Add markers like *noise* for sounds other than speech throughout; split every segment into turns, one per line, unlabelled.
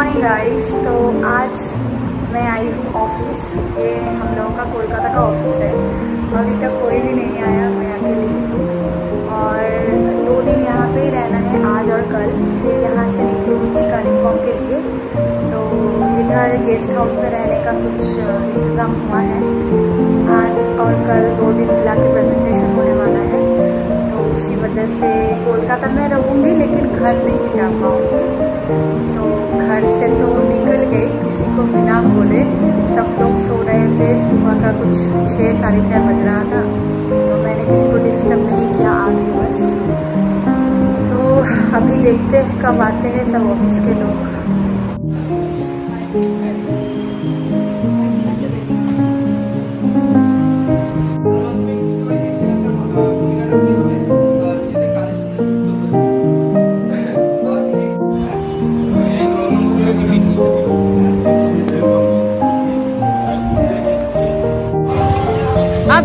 Morning guys तो आज मैं आई हूँ ऑफ़िस ये हम लोगों का कोलकाता का ऑफ़िस है। अभी तक कोई भी नहीं आया, मैं अकेले ही हूँ। और दो दिन यहाँ पे ही रहना है, आज और कल। फिर यहाँ से निकलूँगी कालिम्पोंग के लिए। तो इधर गेस्ट हाउस में रहने का कुछ इंतज़ाम हुआ है। आज और कल दो दिन मिला के प्रेजेंटेशन उसी वजह से कोलकाता में रहूँगी, लेकिन घर नहीं जा पाऊँगी। तो घर से तो निकल गई, किसी को बिना बोले। सब लोग सो रहे थे, सुबह का कुछ छः, साढ़े छः बज रहा था तो मैंने किसी को डिस्टर्ब नहीं किया, आगे बस। तो अभी देखते हैं, कब आते हैं सब ऑफ़िस के लोग।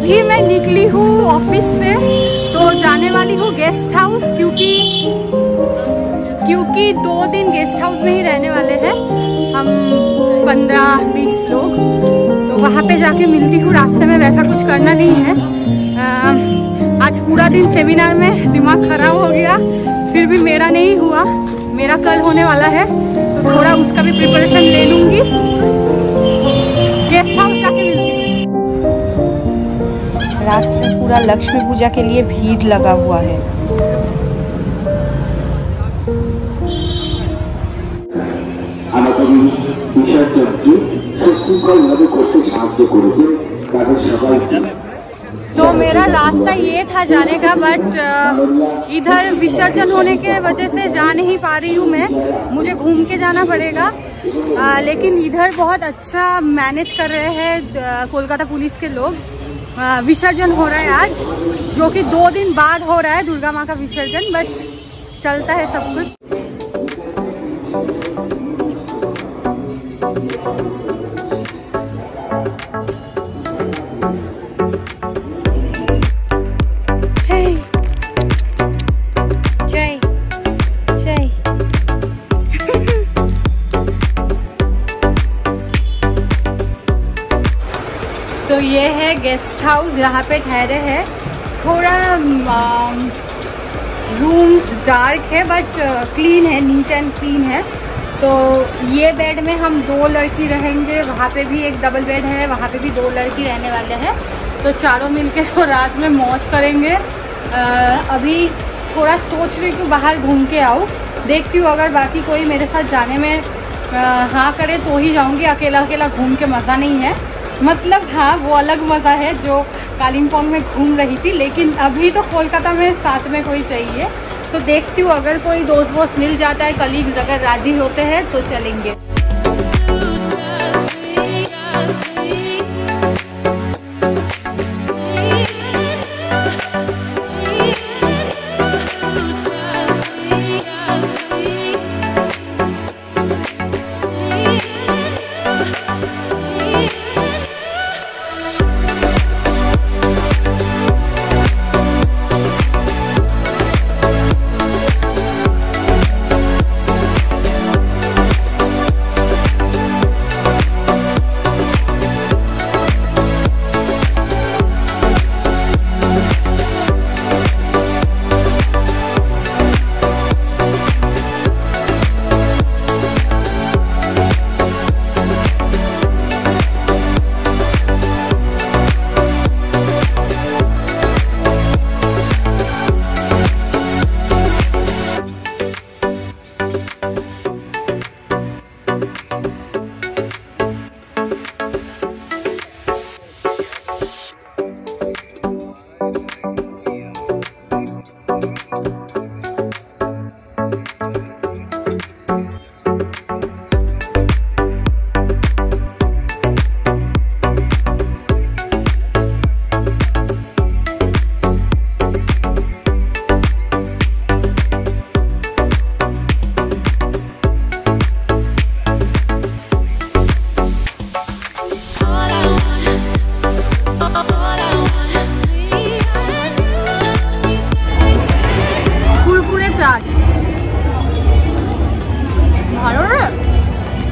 अभी मैं निकली हूँ ऑफ़िस से तो जाने वाली हूँ गेस्ट हाउस क्योंकि क्योंकि दो दिन गेस्ट हाउस में ही रहने वाले हैं हम पंद्रह बीस लोग। तो वहाँ पे जाके मिलती हूँ रास्ते में वैसा कुछ करना नहीं है। आ, आज पूरा दिन सेमिनार में दिमाग खराब हो गया फिर भी मेरा नहीं हुआ। मेरा कल होने वाला है तो थोड़ा उसका भी प्रिपरेशन ले लूँगी। गेस्ट हाउस रास्ते में पूरा लक्ष्मी पूजा के लिए भीड़ लगा हुआ है। तो मेरा रास्ता ये था जाने का बट इधर विसर्जन होने के वजह से जा नहीं पा रही हूँ मैं। मुझे घूम के जाना पड़ेगा। आ, लेकिन इधर बहुत अच्छा मैनेज कर रहे हैं कोलकाता पुलिस के लोग। विसर्जन हो रहा है आज, जो कि दो दिन बाद हो रहा है दुर्गा माँ का विसर्जन बट चलता है सब कुछ। गेस्ट हाउस यहाँ पे ठहरे हैं। थोड़ा रूम्स डार्क है बट क्लीन है नीट एंड क्लीन है। तो ये बेड में हम दो लड़की रहेंगे वहाँ पे भी एक डबल बेड है वहाँ पे भी दो लड़की रहने वाले हैं। तो चारों मिलके *laughs* तो रात में मौज करेंगे। आ, अभी थोड़ा सोच रही हूँ बाहर घूम के आऊँ। देखती हूँ अगर बाकी कोई मेरे साथ जाने में हाँ करे तो ही जाऊँगी। अकेला अकेला घूम के मज़ा नहीं है। मतलब हाँ वो अलग मज़ा है जो कालिम्पोंग में घूम रही थी, लेकिन अभी तो कोलकाता में साथ में कोई चाहिए। तो देखती हूँ, अगर कोई दोस्त वोस्त मिल जाता है कलीग्स अगर राज़ी होते हैं तो चलेंगे।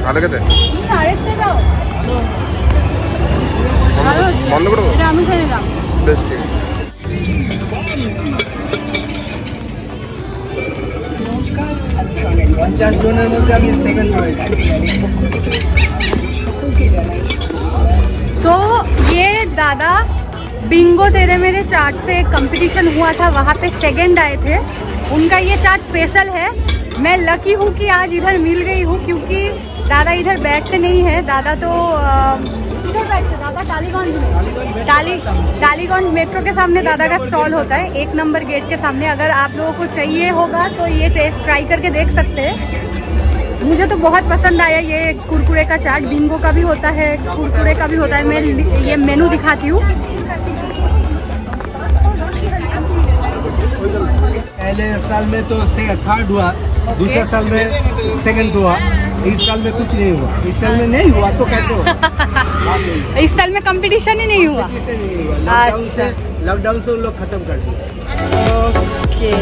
ভালো খেতে
হুম, আরেকটা দাও ভালো হচ্ছে।
বন্ধ করে দেবো?
এটা আমি খেয়ে নিলাম
বেশ ঠিক আছে
পঞ্চাশ জনের মধ্যে আমি সেকেন্ড হয়েছি
तो ये दादा बिंगो तेरे मेरे चाट से कंपटीशन हुआ था वहाँ पे सेकंड आए थे उनका ये चाट स्पेशल है मैं लकी हूँ कि आज इधर मिल गई हूँ क्योंकि दादा इधर बैठते नहीं है। दादा तो किधर बैठते दादा टालीगंज में। टाली टालीगंज मेट्रो के सामने दादा का स्टॉल होता है एक नंबर गेट के सामने। अगर आप लोगों को चाहिए होगा तो ये ट्राई करके देख सकते हैं। मुझे तो बहुत पसंद आया ये कुरकुरे का चाट। बिंगो का भी होता है कुरकुरे का भी होता है। मैं ये मेनू दिखाती हूँ।
पहले साल में तो थर्ड हुआ दूसरे साल में सेकंड हुआ। इस साल में कुछ नहीं हुआ। इस साल में नहीं हुआ तो कैसे हुआ? *laughs*
इस साल में कंपटीशन ही नहीं हुआ।
लॉकडाउन से
अच्छा।
लॉकडाउन से लोग खत्म कर दिया
ओके।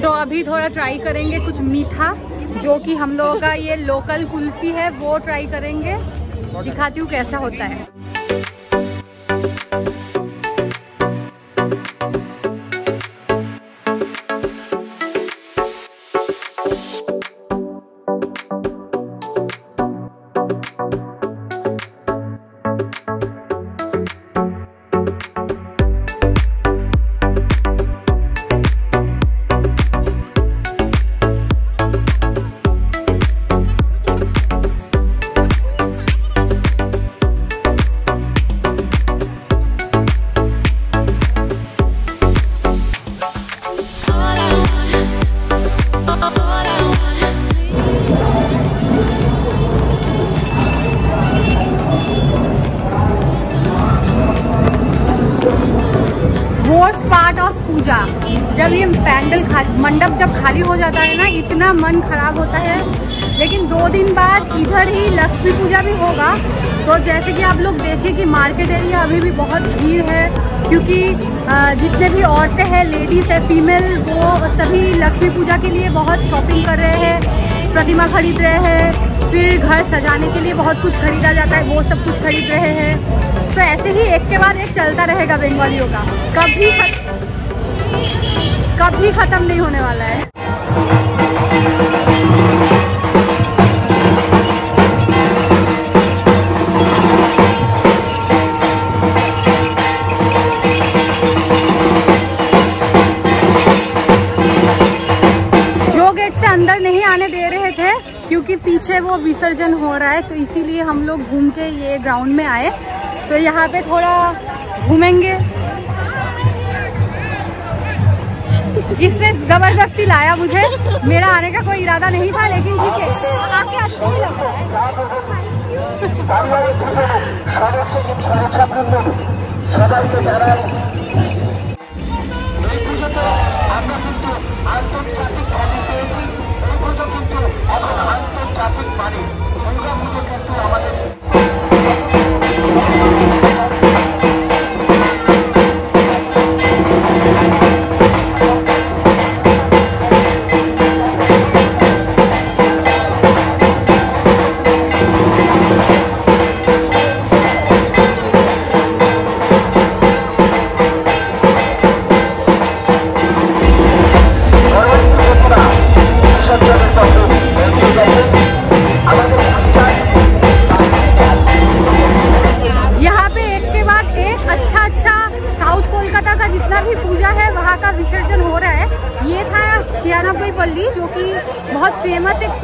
तो अभी थोड़ा ट्राई करेंगे कुछ मीठा जो कि हम लोगों का ये लोकल कुल्फी है वो ट्राई करेंगे। दिखाती हूँ कैसा होता है। खाली हो ना, इतना मन खराब होता है। लेकिन दो दिन बाद इधर ही लक्ष्मी पूजा भी होगा। तो जैसे कि आप लोग देखें कि मार्केट एरिया अभी भी बहुत भीड़ है, क्योंकि जितने भी औरतें हैं, लेडीज़ है, फीमेल, वो सभी लक्ष्मी पूजा के लिए बहुत शॉपिंग कर रहे हैं, प्रतिमा खरीद रहे हैं, फिर घर सजाने के लिए बहुत कुछ खरीदा जाता है, वो सब कुछ खरीद रहे हैं। तो ऐसे ही एक के बाद एक चलता रहेगा बंगालियों का। कभी. कभी खत्म नहीं होने वाला है। अंदर नहीं आने दे रहे थे, क्योंकि पीछे वो विसर्जन हो रहा है तो इसीलिए हम लोग घूम के ये ग्राउंड में आए। तो यहाँ पे थोड़ा घूमेंगे। इसने ज़बरदस्ती लाया मुझे। मेरा आने का कोई इरादा नहीं था, लेकिन ठीक है। आके अच्छा ही। लग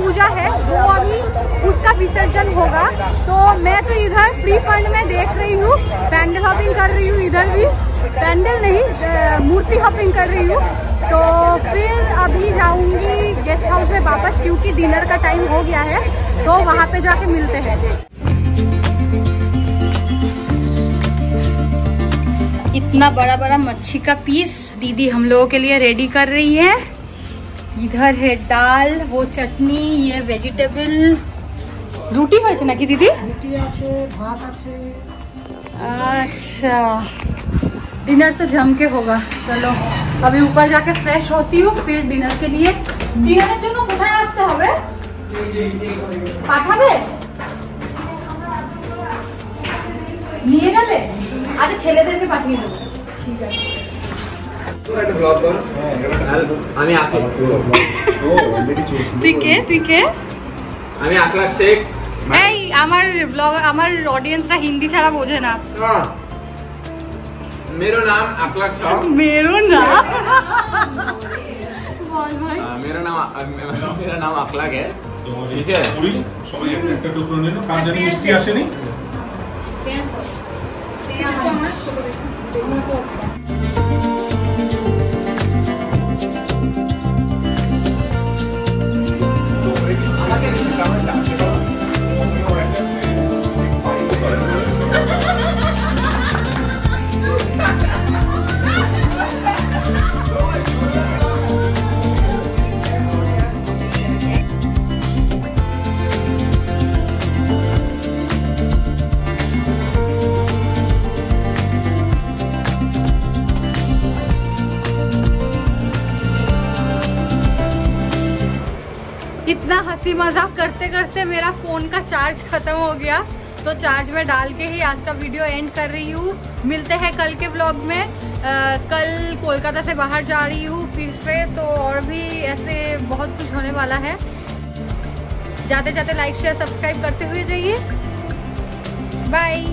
पूजा है, वो अभी उसका विसर्जन होगा। तो मैं तो इधर फ्री फंड में देख रही हूँ पैंडल हॉपिंग कर रही हूँ इधर भी। पैंडल नहीं मूर्ति हॉपिंग कर रही हूँ। तो फिर अभी जाऊँगी गेस्ट हाउस में वापस, क्योंकि डिनर का टाइम हो गया है तो वहाँ पे जाके मिलते हैं। इतना बड़ा बड़ा मच्छी का पीस दीदी हम लोगों के लिए रेडी कर रही है। इधर है दाल वो चटनी ये वेजिटेबल রুটি হয়েছে নাকি দিদি अच्छा डिनर तो जम के होगा चलो अभी ऊपर जाके फ्रेश होती हूँ फिर डिनर के लिए ডিনারের জন্য কোথায় আসতে হবে পাঠাবে নিয়ে গেলে আচ্ছা ছেলেদেরকে পাঠিয়ে দেবো ঠিক আছে
আমি আকি
তুই কে তুই কে
আমি আকলাক শেখ
এই আমার ব্লগ আমার অডিয়েন্সরা হিন্দি ছাড়া বোঝে না
मेरा नाम अखलाक साहब
মেরো না বল ভাই
मेरा नाम मेरा नाम अखलाक है ঠিক আছে
পুরি সবাই একটা একটা টুকরো নিন কার জানি মিষ্টি আসেনি
इतना करते मेरा फ़ोन का चार्ज खत्म हो गया तो चार्ज में डाल के ही आज का वीडियो एंड कर रही हूँ। मिलते हैं कल के ब्लॉग में। आ, कल कोलकाता से बाहर जा रही हूँ फिर से तो और भी ऐसे बहुत कुछ होने वाला है। जाते जाते लाइक शेयर सब्सक्राइब करते हुए जाइए। बाय